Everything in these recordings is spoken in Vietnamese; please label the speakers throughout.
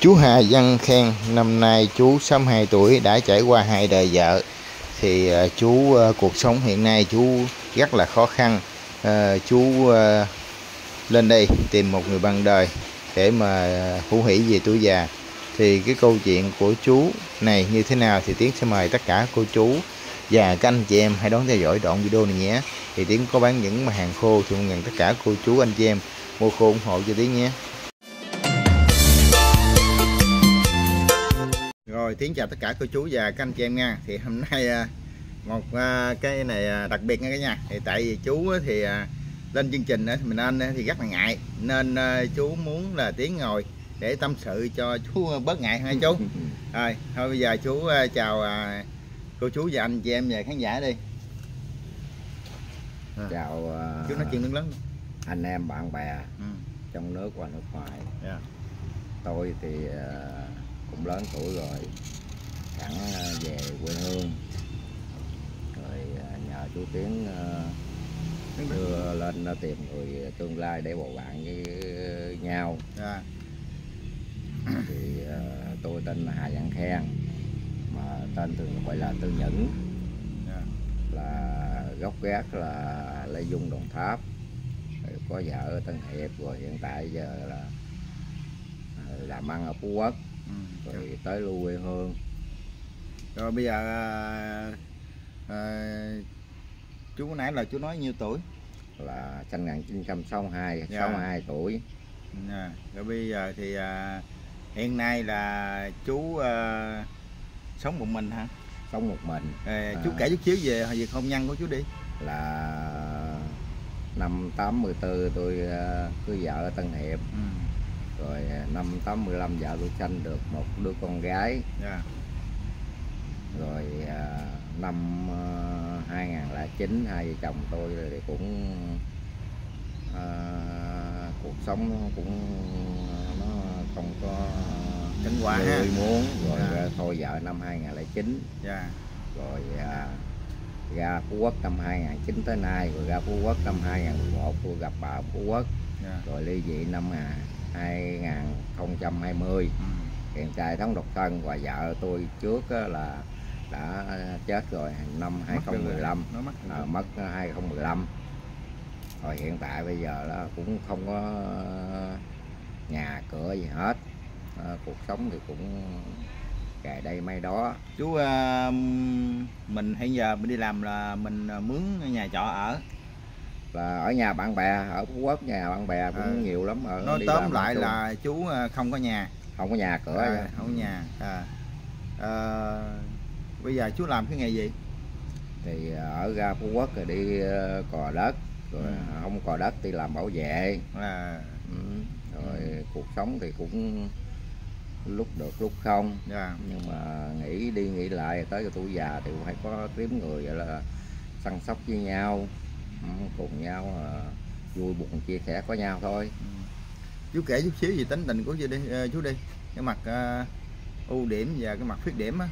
Speaker 1: Chú Hà Văn Khen, năm nay chú 62 tuổi, đã trải qua hai đời vợ. Thì ờ, chú ờ, cuộc sống hiện nay chú rất là khó khăn. Ờ, chú lên đây tìm một người bạn đời để mà hữu hỷ về tuổi già. Thì cái câu chuyện của chú này như thế nào thì Tiến sẽ mời tất cả cô chú và các anh chị em hãy đón theo dõi đoạn video này nhé. Thì Tiến có bán những mặt hàng khô, thì mong rằng tất cả cô chú, anh chị em mua khô ủng hộ cho Tiến nhé. Rồi Tiến chào tất cả cô chú và các anh chị em nha. Thì hôm nay à, một à, cái này à, đặc biệt nha cả nhà. Thì tại vì chú thì lên chương trình mình á thì rất là ngại. Nên chú muốn là Tiến ngồi để tâm sự cho chú bớt ngại ha chú. Rồi thôi bây giờ chú chào cô chú và anh chị em và khán giả đi.
Speaker 2: Chào
Speaker 1: Chú nói chuyện lớn lớn.
Speaker 2: anh em bạn bè
Speaker 1: ừ.
Speaker 2: trong nước và nước ngoài.
Speaker 1: Dạ.
Speaker 2: tôi thì ờ, cũng lớn tuổi rồi. Sẵn ờ, về quê hương. Rồi ờ, nhờ chú tiến ờ, đưa lên tìm người tương lai để bầu bạn với nhau.
Speaker 1: Dạ.
Speaker 2: thì tôi tên là Hà Văn Khen mà tên thường gọi là Tư Nhẫn.
Speaker 1: Dạ.
Speaker 2: là gốc gác là Lê Dung Đồng Tháp. Có vợ ở Tân Hiệp rồi hiện tại giờ là à, làm ăn ở Phú Quốc
Speaker 1: Ừ.
Speaker 2: rồi tới lưu quê hương
Speaker 1: Rồi bây giờ à, à, chú nãy là chú nói nhiêu tuổi?
Speaker 2: là sinh 1962
Speaker 1: Dạ.
Speaker 2: 62 tuổi
Speaker 1: À, rồi bây giờ thì à, hiện nay là chú à, sống một mình hả?
Speaker 2: sống một mình
Speaker 1: À,
Speaker 2: À.
Speaker 1: Chú kể chút xíu về việc hôn nhân của chú đi.
Speaker 2: là năm 84 tôi à, cưới vợ ở Tân Hiệp
Speaker 1: Ừ.
Speaker 2: rồi à, năm 85 vợ tôi sanh được một đứa con gái
Speaker 1: Dạ.
Speaker 2: rồi à, năm à, 2009 hai vợ chồng tôi thì cũng à, cuộc sống cũng nó không có
Speaker 1: Kết quả ha.
Speaker 2: muốn rồi
Speaker 1: Dạ.
Speaker 2: à, thôi vợ năm 2009
Speaker 1: Dạ.
Speaker 2: rồi à, ra Phú Quốc năm 2009 tới nay rồi ra Phú Quốc năm 2011 tôi gặp bà Phú Quốc
Speaker 1: Dạ.
Speaker 2: rồi ly dị năm à, 2020
Speaker 1: Ừ.
Speaker 2: hiện tại thống độc thân và vợ tôi trước là đã chết rồi năm
Speaker 1: Mất rồi.
Speaker 2: 2015
Speaker 1: Nó mất rồi.
Speaker 2: à, mất 2015 rồi hiện tại bây giờ là cũng không có nhà cửa gì hết à, cuộc sống thì cũng gài đây may đó
Speaker 1: Chú à, mình hiện giờ mình đi làm là mình mướn nhà trọ ở.
Speaker 2: Là ở nhà bạn bè ở phú quốc nhà bạn bè cũng
Speaker 1: À.
Speaker 2: nhiều lắm ở
Speaker 1: Nói tóm lại là chú à, không có nhà.
Speaker 2: không có nhà cửa
Speaker 1: à, không có nhà. À. À, bây giờ chú làm cái nghề gì?
Speaker 2: thì ở ra phú quốc rồi đi ờ, cò đất rồi
Speaker 1: Ừ.
Speaker 2: không cò đất đi làm bảo vệ
Speaker 1: Là
Speaker 2: ừ. rồi cuộc sống thì cũng lúc được lúc không
Speaker 1: dạ.
Speaker 2: nhưng mà nghĩ đi nghĩ lại tới tuổi già thì phải có kiếm người gọi là săn sóc với nhau ừ, cùng nhau ờ, vui buồn chia sẻ có nhau thôi.
Speaker 1: Ừ. chú kể chút xíu về tính tình của chú đi ờ, chú đi. Cái mặt ờ, ưu điểm và cái mặt khuyết điểm á.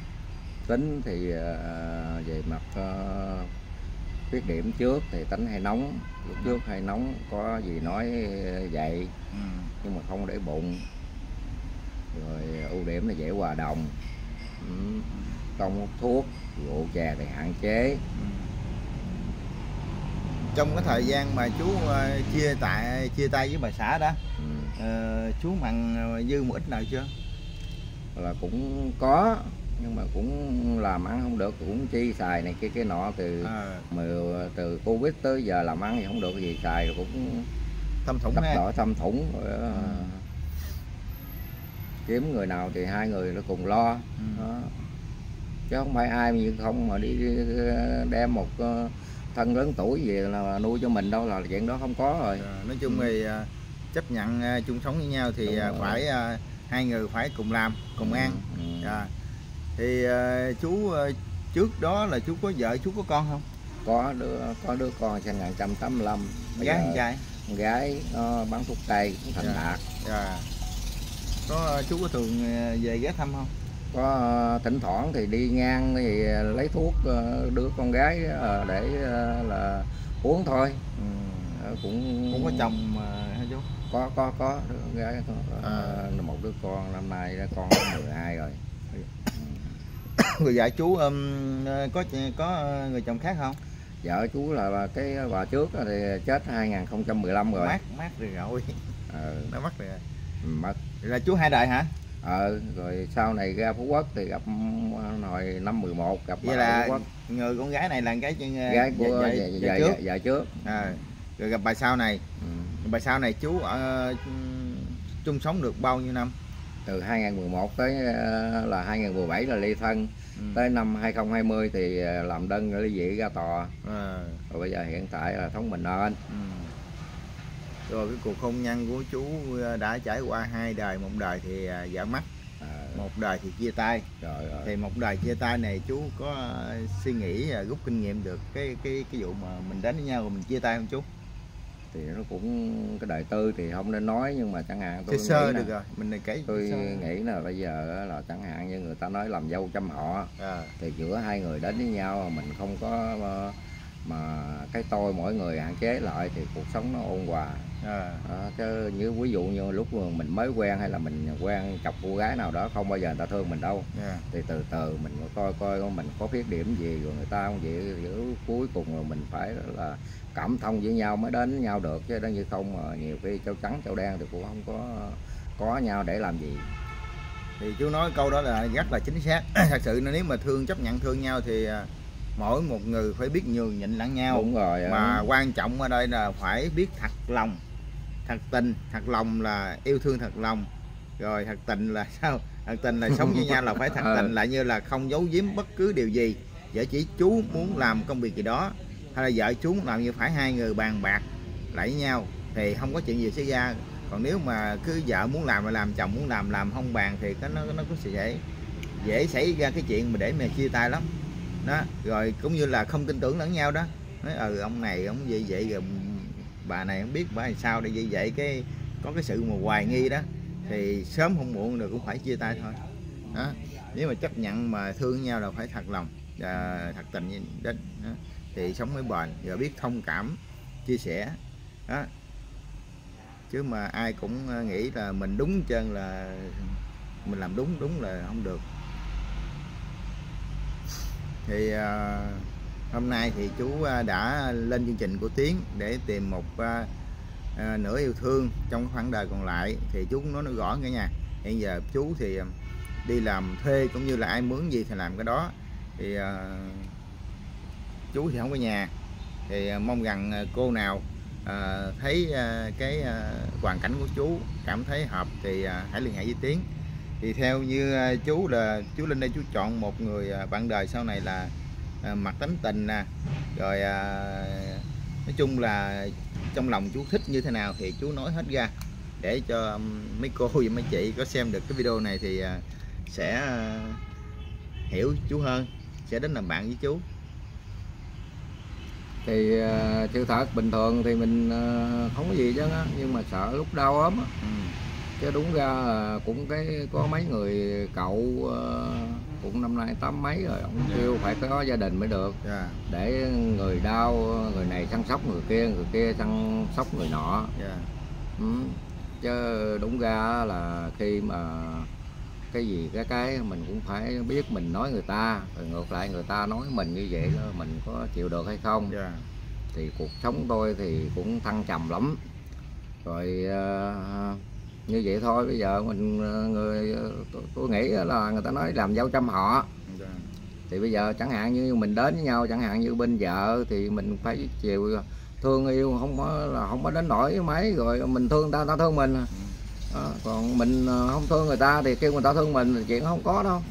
Speaker 2: Tính thì về mặt khuyết điểm trước thì tính hay nóng. Lúc trước hay nóng có gì nói vậy.
Speaker 1: Ừ.
Speaker 2: nhưng mà không để bụng. Rồi ưu điểm là dễ hòa đồng. Ừ. không hút thuốc rượu chè thì hạn chế.
Speaker 1: Ừ. trong cái thời gian mà chú ờ, chia tại chia tay với bà xã đó
Speaker 2: ừ.
Speaker 1: ờ, chú mặn ờ, dư một ít nào chưa
Speaker 2: là cũng có nhưng mà cũng làm ăn không được cũng chi xài này kia cái nọ từ
Speaker 1: à,
Speaker 2: mà từ covid tới giờ làm ăn thì không được gì xài rồi cũng
Speaker 1: thâm thủng
Speaker 2: đỏ thâm thủng rồi.
Speaker 1: Ừ.
Speaker 2: kiếm người nào thì hai người nó cùng lo
Speaker 1: Ừ.
Speaker 2: đó. chứ không phải ai mà không mà đi đem một ờ, thân lớn tuổi về là nuôi cho mình đâu là chuyện đó không có rồi
Speaker 1: Ờ, nói chung thì ờ, chấp nhận ờ, chung sống với nhau thì
Speaker 2: Đúng rồi.
Speaker 1: phải ờ, hai người phải cùng làm cùng ăn
Speaker 2: Ừ.
Speaker 1: Dạ. thì ờ, chú trước đó là chú có vợ chú có con không
Speaker 2: có đứa có đứa con sinh 1985 Bây
Speaker 1: gái
Speaker 2: giờ
Speaker 1: trai
Speaker 2: con gái nó bán thuốc tây thành
Speaker 1: Dạ.
Speaker 2: đạt
Speaker 1: dạ có ờ, chú có thường về ghé thăm không
Speaker 2: có ờ, thỉnh thoảng thì đi ngang thì lấy thuốc ờ, đưa con gái ờ, để là uống thôi.
Speaker 1: Ừ.
Speaker 2: Cũng
Speaker 1: cũng có chồng mà hả chú?
Speaker 2: Có có có đứa con gái có,
Speaker 1: À.
Speaker 2: một đứa con năm nay đã con 12 rồi.
Speaker 1: Người dạ chú um, có có người chồng khác không?
Speaker 2: Vợ chú là, là cái bà trước thì chết 2015 rồi.
Speaker 1: Mát mát rồi rồi
Speaker 2: ờ,
Speaker 1: nó mất rồi.
Speaker 2: Mất
Speaker 1: là chú hai đời hả
Speaker 2: ờ, rồi sau này ra phú quốc thì gặp hồi năm 11 gặp
Speaker 1: vậy
Speaker 2: ở
Speaker 1: là
Speaker 2: phú quốc.
Speaker 1: người con gái này là cái chân
Speaker 2: gái của
Speaker 1: vợ,
Speaker 2: vợ,
Speaker 1: vợ,
Speaker 2: vợ,
Speaker 1: trước.
Speaker 2: vợ, vợ trước.
Speaker 1: À, rồi gặp bà sau này.
Speaker 2: Ừ.
Speaker 1: bà sau này chú ờ, chung sống được bao nhiêu năm?
Speaker 2: Từ 2011 tới ờ, là 2017 là ly thân.
Speaker 1: Ừ.
Speaker 2: tới năm 2020 thì ờ, làm đơn ly dị ra tòa.
Speaker 1: À,
Speaker 2: rồi bây giờ hiện tại là thống bình
Speaker 1: ừ. Rồi cái cuộc hôn nhân của chú ờ, đã trải qua hai đời một đời thì vợ mất
Speaker 2: à,
Speaker 1: một đời thì chia tay.
Speaker 2: Rồi rồi
Speaker 1: thì một đời chia tay này chú có ờ, suy nghĩ ờ, rút kinh nghiệm được cái cái cái vụ mà mình đến với nhau rồi mình chia tay không chú?
Speaker 2: Thì nó cũng cái đời tư thì không nên nói nhưng mà chẳng hạn tôi
Speaker 1: sơ được
Speaker 2: là,
Speaker 1: rồi mình này kể
Speaker 2: tôi
Speaker 1: sơ.
Speaker 2: nghĩ là bây giờ là chẳng hạn như người ta nói làm dâu trăm họ
Speaker 1: à,
Speaker 2: thì giữa hai người đến với nhau mà mình không có ờ, mà cái tôi mỗi người hạn chế lại thì cuộc sống nó ôn hòa.
Speaker 1: À,
Speaker 2: Đó, chứ như ví dụ như lúc mình mới quen hay là mình quen chọc cô gái nào đó không bao giờ người ta thương mình đâu.
Speaker 1: Yeah.
Speaker 2: thì từ từ mình coi coi mình có khuyết điểm gì rồi người ta không vậy cuối cùng rồi mình phải là cảm thông với nhau mới đến với nhau được. Chứ đó như không mà nhiều khi châu trắng châu đen thì cũng không có có nhau để làm gì.
Speaker 1: Thì chú nói câu đó là rất là chính xác. Thật sự nếu mà thương chấp nhận thương nhau thì à, mỗi một người phải biết nhường nhịn lẫn nhau.
Speaker 2: Đúng rồi
Speaker 1: mà quan trọng ở đây là phải biết thật lòng. Thật tình thật lòng là yêu thương thật lòng. Rồi thật tình là sao? Thật tình là sống với nhau là phải thật
Speaker 2: Ờ.
Speaker 1: tình lại như là không giấu giếm bất cứ điều gì. Vợ chỉ chú muốn làm công việc gì đó hay là vợ chú muốn làm như phải hai người bàn bạc lại với nhau thì không có chuyện gì xảy ra. Còn nếu mà cứ vợ muốn làm là làm chồng muốn làm làm không bàn thì cái nó nó có sự dễ dễ xảy ra cái chuyện mà để mà chia tay lắm đó. Rồi cũng như là không tin tưởng lẫn nhau đó. Nói ừ ông này ông vậy vậy rồi bà này không biết bà làm sao để vậy vậy cái có cái sự mà hoài nghi đó. Thì sớm không muộn được cũng phải chia tay thôi. Đó. Nếu mà chấp nhận mà thương nhau là phải thật lòng à, thật tình như đến đó. thì sống mới bền và biết thông cảm chia sẻ đó. Chứ mà ai cũng ờ, nghĩ là mình đúng chân là mình làm đúng đúng là không được thì à, hôm nay thì chú à, đã lên chương trình của Tiến để tìm một à, nửa yêu thương trong khoảng đời còn lại. Thì chú nói nó rõ cả nhà hiện giờ chú thì đi làm thuê cũng như là ai mướn gì thì làm cái đó. Thì chú thì không có nhà. Thì mong rằng cô nào thấy cái hoàn cảnh của chú cảm thấy hợp thì hãy liên hệ với Tiến thì theo như à, chú là chú linh đây, chú chọn một người à, bạn đời sau này là à, mặt tánh tình nè. Rồi nói chung là trong lòng chú thích như thế nào thì chú nói hết ra. Để cho mấy cô và mấy chị có xem được cái video này thì sẽ hiểu chú hơn, sẽ đến làm bạn với chú.
Speaker 2: Thì sự thật bình thường thì mình không có gì chứ nhưng mà sợ lúc đau ốm á.
Speaker 1: Ừ
Speaker 2: chứ đúng ra là cũng cái có mấy người cậu ờ, cũng năm nay tám mấy rồi ông
Speaker 1: Dạ.
Speaker 2: kêu phải có gia đình mới được.
Speaker 1: Dạ.
Speaker 2: Để người đau người này săn sóc người kia người kia săn sóc người nọ.
Speaker 1: Dạ.
Speaker 2: Ừ. chứ đúng ra là khi mà cái gì cái cái mình cũng phải biết mình nói người ta rồi ngược lại người ta nói mình như vậy đó mình có chịu được hay không?
Speaker 1: Dạ.
Speaker 2: Thì cuộc sống tôi thì cũng thăng trầm lắm. Rồi ờ, như vậy thôi bây giờ mình ờ, người tôi, tôi nghĩ là người ta nói làm dâu trăm họ.
Speaker 1: Dạ.
Speaker 2: Thì bây giờ chẳng hạn như mình đến với nhau chẳng hạn như bên vợ thì mình phải chiều thương yêu không có là không có đến nỗi mấy rồi mình thương ta ta thương mình. Đó, còn mình ờ, không thương người ta thì kêu người ta thương mình thì chuyện không có đâu.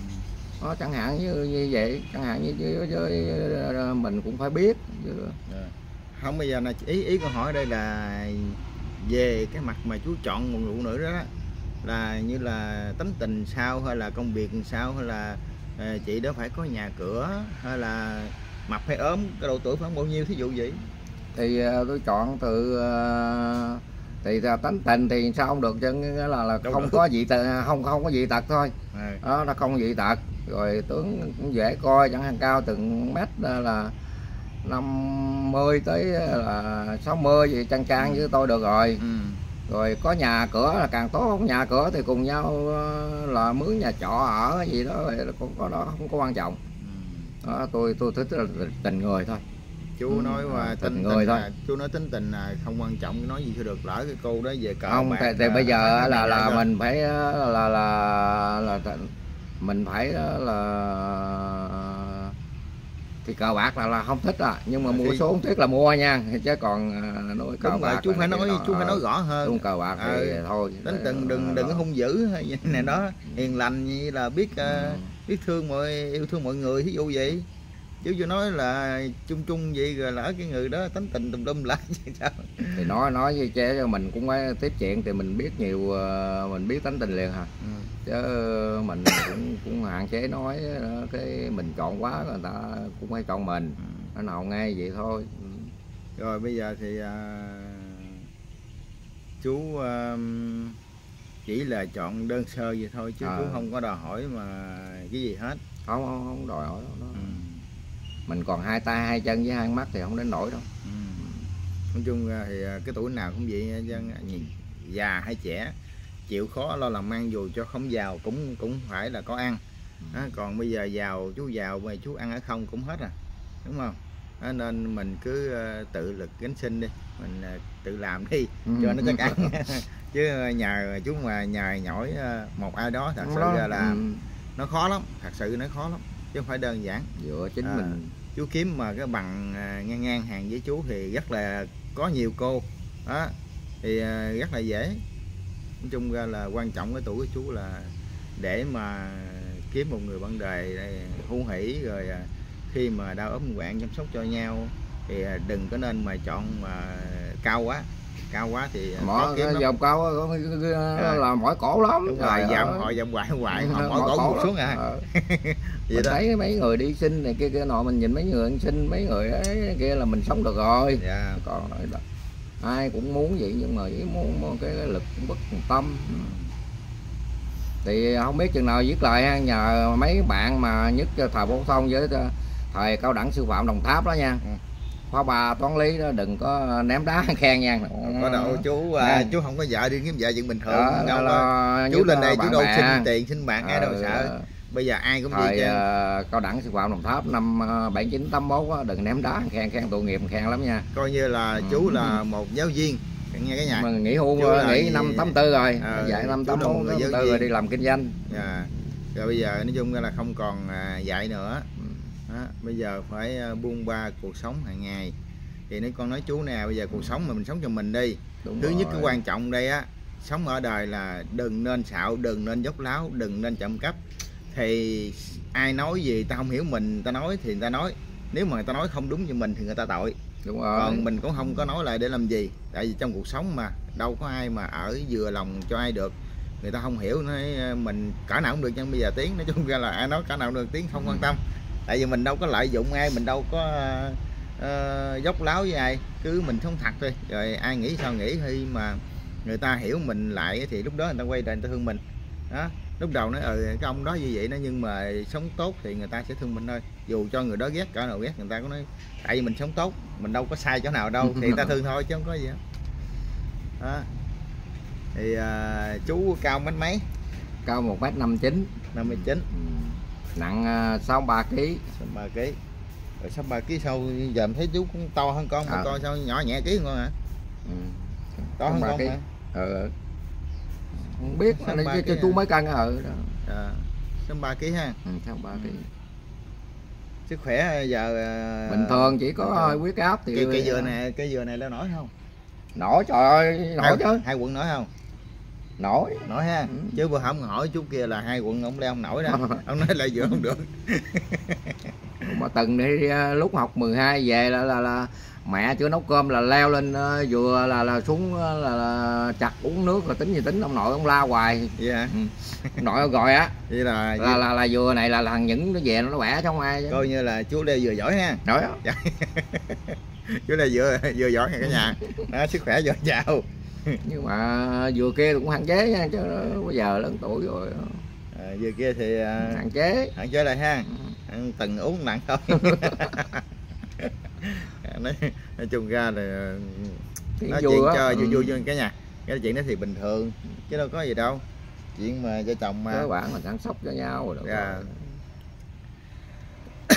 Speaker 2: Đó, chẳng hạn như như vậy chẳng hạn như với, với, ờ, mình cũng phải biết chứ.
Speaker 1: Dạ. không bây giờ là ý ý câu hỏi ở đây là về cái mặt mà chú chọn một phụ nữ đó là như là tánh tình sao hay là công việc sao hay là ờ, chị đó phải có nhà cửa hay là mập hay ốm cái độ tuổi khoảng bao nhiêu thí dụ vậy?
Speaker 2: Thì ờ, tôi chọn từ ờ, thì là tánh tình thì sao không được chứ nghĩa là là
Speaker 1: Đâu
Speaker 2: không
Speaker 1: được.
Speaker 2: có dị tật không không có dị tật thôi.
Speaker 1: À,
Speaker 2: đó nó không dị tật. Rồi tướng cũng dễ coi chẳng hạn cao từng mét là 50 tới là 60 gì trang trang với tôi được rồi
Speaker 1: ừ.
Speaker 2: rồi có nhà cửa là càng tốt không nhà cửa thì cùng nhau ờ, là mướn nhà trọ ở gì đó cũng có đó không có quan trọng
Speaker 1: Ừ.
Speaker 2: đó, tôi tôi thích là tình người thôi
Speaker 1: chú
Speaker 2: Ừ,
Speaker 1: nói
Speaker 2: à,
Speaker 1: mà
Speaker 2: tình
Speaker 1: tính
Speaker 2: người
Speaker 1: tình
Speaker 2: thôi.
Speaker 1: là chú nói tính tình là không quan trọng nói gì cho được lỡ cái cô đó về cờ
Speaker 2: không thì, thì bây giờ là là mình phải là là là, là mình phải là thì cờ bạc là là không thích à nhưng mà
Speaker 1: Thì-
Speaker 2: mua số không thích là mua nha chứ còn à, nói cờ
Speaker 1: đúng
Speaker 2: bạc
Speaker 1: rồi chú phải nói chú phải nói rõ hơn
Speaker 2: đúng cờ bạc thì
Speaker 1: Ừ.
Speaker 2: thôi
Speaker 1: tính đừng đừng có hung dữ hay này đó hiền lành như là biết ờ,
Speaker 2: Ừ.
Speaker 1: biết thương mọi yêu thương mọi người thí dụ vậy chứ chưa nói là chung chung vậy rồi lỡ cái người đó tính tình tùm lum lại sao
Speaker 2: thì nói nói với chế cho mình cũng phải tiếp chuyện thì mình biết nhiều ờ, mình biết tánh tình liền hả
Speaker 1: ừ.
Speaker 2: Chứ mình cũng cũng hạn chế nói ờ, cái mình chọn quá người ta cũng phải chọn mình
Speaker 1: Ừ.
Speaker 2: nó nào nghe vậy thôi
Speaker 1: rồi bây giờ thì à, chú à, chỉ là chọn đơn sơ vậy thôi chứ
Speaker 2: Ờ.
Speaker 1: chú không có đòi hỏi mà cái gì hết
Speaker 2: không không, không đòi hỏi đâu đó.
Speaker 1: ừ.
Speaker 2: mình còn hai tay hai chân với hai mắt thì không đến nổi đâu
Speaker 1: Ừ. nói chung thì à, cái tuổi nào cũng vậy dân nhìn già hay trẻ chịu khó lo làm ăn dù cho không giàu cũng cũng phải là có ăn. Đó, còn bây giờ giàu chú giàu mà chú ăn ở không cũng hết à đúng không? Đó, nên mình cứ à, tự lực gánh sinh đi mình à, tự làm đi cho nó chắc ăn. Chứ nhờ chú mà nhờ nhỏi một ai đó thật sự
Speaker 2: Đó,
Speaker 1: là
Speaker 2: ừ,
Speaker 1: nó khó lắm thật sự nó khó lắm chứ không phải đơn giản.
Speaker 2: Dựa chính
Speaker 1: À.
Speaker 2: mình.
Speaker 1: chú kiếm mà cái bằng ngang ngang hàng với chú thì rất là có nhiều cô. Đó thì rất là dễ nói chung ra là quan trọng cái tuổi của chú là để mà kiếm một người bạn đời hữu hỷ rồi à, khi mà đau ốm quạng chăm sóc cho nhau thì à, đừng có nên mà chọn mà cao quá. Cao quá thì à, lắm.
Speaker 2: dòng cao có-
Speaker 1: Rồi.
Speaker 2: là mỏi cổ lắm.
Speaker 1: Đúng rồi
Speaker 2: ơi.
Speaker 1: họ dầm hoài hoài họ
Speaker 2: Mỏi
Speaker 1: cổ
Speaker 2: cổ
Speaker 1: xuống à.
Speaker 2: Ờ.
Speaker 1: vậy đó.
Speaker 2: thấy mấy người đi sinh này kia kia nọ mình nhìn mấy người ăn sinh mấy người ấy kia là mình sống được rồi.
Speaker 1: Dạ.
Speaker 2: Còn nói là ai cũng muốn vậy nhưng mà chỉ muốn, muốn cái lực bất tâm. Thì không biết chừng nào viết lại ha nhờ mấy bạn mà nhất cho thời phổ thông với ờ, thời cao đẳng sư phạm đồng tháp đó nha.
Speaker 1: Ừ.
Speaker 2: khóa ba toán lý đó đừng có ném đá khen nha.
Speaker 1: Có đâu chú à, chú không có vợ đi kiếm vợ chuyện bình thường
Speaker 2: đó,
Speaker 1: có.
Speaker 2: là
Speaker 1: chú lên đây chú
Speaker 2: bạn
Speaker 1: đâu xin tiền xin bạc ai đâu
Speaker 2: Ờ,
Speaker 1: sợ bây giờ ai cũng đi
Speaker 2: thời
Speaker 1: chứ
Speaker 2: ờ, cao đẳng sư phạm đồng tháp năm ờ, bảy chín tám mốt đừng ném đá khen khen tội nghiệp khen lắm nha.
Speaker 1: Coi như là
Speaker 2: Ừ.
Speaker 1: chú là một giáo viên. Nghe cái nhà
Speaker 2: mà nghỉ hưu nghỉ năm tám tư rồi.
Speaker 1: Ờ,
Speaker 2: dạy năm tám bốn rồi đi làm kinh doanh.
Speaker 1: Dạ. rồi bây giờ nói chung là không còn à, dạy nữa. Đó. bây giờ phải à, buông ba cuộc sống hàng ngày. Thì nếu con nói chú nè bây giờ cuộc sống mà mình sống cho mình đi.
Speaker 2: Đúng
Speaker 1: thứ nhất
Speaker 2: rồi.
Speaker 1: cái quan trọng đây á sống ở đời là đừng nên xạo đừng nên dốc láo đừng nên trộm cắp thì ai nói gì ta không hiểu mình ta nói thì người ta nói. Nếu mà người ta nói không đúng như mình thì người ta tội.
Speaker 2: Đúng rồi.
Speaker 1: còn mình cũng không có nói lại để làm gì tại vì trong cuộc sống mà đâu có ai mà ở vừa lòng cho ai được. Người ta không hiểu nói mình cả nào cũng được nhưng bây giờ tiếng nói chung ra là ai nói cả nào cũng được tiếng không quan tâm. Tại vì mình đâu có lợi dụng ai mình đâu có ờ, dốc láo với ai cứ mình sống thật thôi. Rồi ai nghĩ sao nghĩ khi mà người ta hiểu mình lại thì lúc đó người ta quay lại người ta thương mình. Đó lúc đầu nói ừ cái ông đó như vậy đó nhưng mà sống tốt thì người ta sẽ thương mình thôi. Dù cho người đó ghét cả nào ghét người ta cũng nói tại vì mình sống tốt mình đâu có sai chỗ nào đâu thì người ta thương thôi chứ không có gì hết. Đó. Thì à, chú cao mấy mấy?
Speaker 2: Cao một m năm chín.
Speaker 1: 59
Speaker 2: nặng ờ, sáu ba kg
Speaker 1: sáu ba ký. Rồi sáu ba ký sau giờ em thấy chú cũng to hơn con mà
Speaker 2: À.
Speaker 1: con sao nhỏ nhẹ ký con hả? To hơn
Speaker 2: 63
Speaker 1: con mà.
Speaker 2: Ờ không biết
Speaker 1: ba
Speaker 2: cho, cho chú mấy cân ờ đó.
Speaker 1: À, sáu ba ký ha?
Speaker 2: Ừ, sáu ba ký
Speaker 1: sức khỏe giờ à,
Speaker 2: bình thường chỉ có
Speaker 1: thường.
Speaker 2: huyết áp thì
Speaker 1: cây, cây dừa này cây dừa này leo nổi không?
Speaker 2: Nổi trời ơi nổi
Speaker 1: hai,
Speaker 2: chứ.
Speaker 1: hai quận nổi không?
Speaker 2: Nổi.
Speaker 1: Nổi ha?
Speaker 2: Ừ.
Speaker 1: chứ bữa hổm hỏi chú kia là hai quận ông leo không nổi đó. Ông nói là dừa không được.
Speaker 2: Mà từng đi ờ, lúc học 12 về là là, là mẹ chưa nấu cơm là leo lên ờ, vừa là là xuống ờ, là, là chặt uống nước là tính gì tính ông nội ông la hoài.
Speaker 1: Vậy hả?
Speaker 2: Ông nội gọi á.
Speaker 1: Vậy là,
Speaker 2: là là là vừa này là thằng những nó về nó khỏe chứ không ai chứ.
Speaker 1: Coi như là chú leo dừa giỏi ha.
Speaker 2: Nói á.
Speaker 1: Chú leo dừa dừa giỏi nha cả nhà. Đó, sức khỏe dồi dào
Speaker 2: nhưng mà vừa kia cũng hạn chế nha chứ bây giờ lớn tuổi rồi.
Speaker 1: À, dừa kia thì à,
Speaker 2: hạn chế.
Speaker 1: hạn chế lại ha. Ăn từng uống nặng thôi nói, nói chung ra là
Speaker 2: Tiếng
Speaker 1: nói
Speaker 2: vui
Speaker 1: chuyện cho
Speaker 2: Ừ.
Speaker 1: vui vui cho cả nhà. Cái chuyện đó thì bình thường chứ đâu có gì đâu. Chuyện mà vợ chồng mà.
Speaker 2: Cơ bản là chăm sóc cho nhau rồi
Speaker 1: Dạ.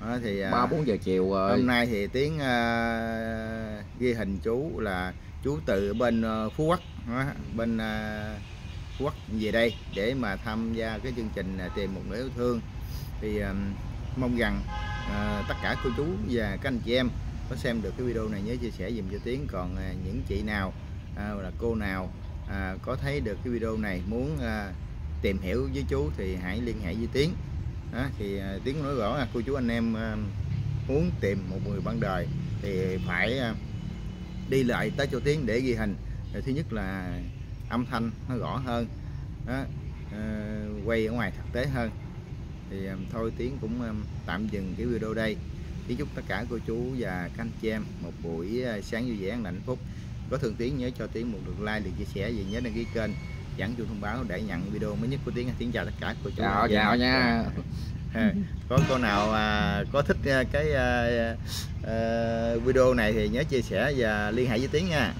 Speaker 1: đó, thì à,
Speaker 2: ba bốn giờ chiều rồi.
Speaker 1: hôm nay thì tiến à, ghi hình chú là chú từ bên à, phú quốc. Đó, bên à, phú quốc về đây để mà tham gia cái chương trình tìm một người yêu thương. Thì à, mong rằng à, tất cả cô chú và các anh chị em có xem được cái video này nhớ chia sẻ dùm cho tiến. Còn à, những chị nào à, là cô nào à, có thấy được cái video này muốn à, tìm hiểu với chú thì hãy liên hệ với tiến. Đó, thì à, tiến nói rõ là cô chú anh em à, muốn tìm một người bạn đời thì phải à, đi lại tới chỗ tiến để ghi hình. Rồi thứ nhất là âm thanh nó rõ hơn đó, à, quay ở ngoài thực tế hơn. Thì à, thôi tiến cũng à, tạm dừng cái video đây. Tiến chúc tất cả cô chú và các anh chị em một buổi à, sáng vui vẻ hạnh phúc. Có thường tiến nhớ cho tiến một lượt like được chia sẻ gì nhớ đăng ký kênh nhấn chuông thông báo để nhận video mới nhất của tiến. Tiến chào tất cả cô chú
Speaker 2: chào chào nha
Speaker 1: Ha, có cô nào à, có thích à, cái à, à, video này thì nhớ chia sẻ và liên hệ với tiến nha